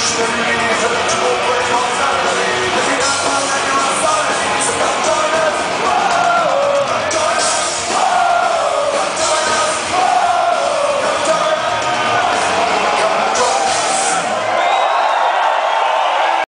Russian.